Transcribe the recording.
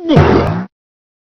Nintendo.